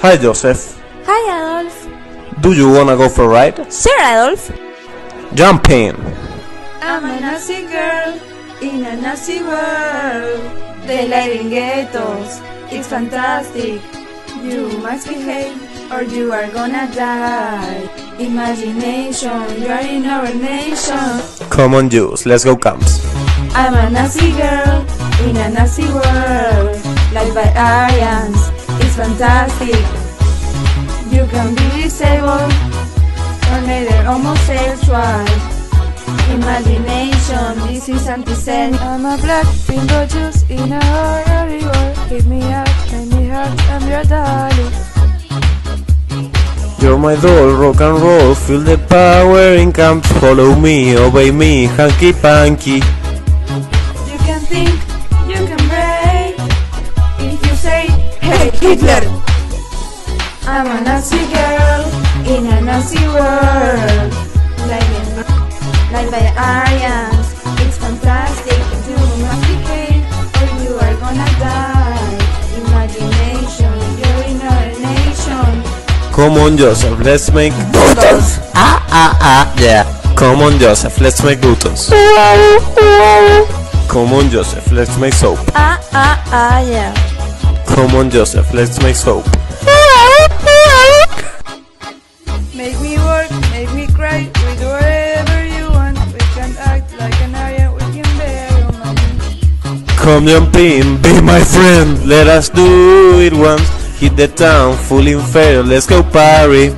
Hi, Joseph. Hi, Adolf. Do you wanna go for a ride? Sure, Adolf. Jump in. I'm a Nazi girl in a Nazi world. They live in ghettos. It's fantastic. You must behave or you are gonna die. Imagination, you are in our nation. Come on, Jews, let's go camps. I'm a Nazi girl in a Nazi world. Life by Aryans, it's fantastic. You can be disabled or neither homosexual. Imagination, this is anti-Semitic. I'm a black bingo juice in a horror world. Give me up, make me hurt, I'm your darling. You're my doll, rock and roll, feel the power in camp. Follow me, obey me, hanky panky. You can think, Hitler, I'm a Nazi girl in a Nazi world. Like, in, like by Aryans, it's fantastic. You must behave or you are gonna die. Imagination, you're in our nation. Come on, Joseph, let's make buttons. Ah, ah, ah, yeah. Come on, Joseph, let's make buttons. Come on, Joseph, let's make soap. Ah, ah, ah, yeah. Come on, Joseph, let's make soap. Make me work, make me cry, we do whatever you want. We can act like an area, we can bear money. Come jump in, be my friend. Let us do it once. Hit the town, full in fair. Let's go party.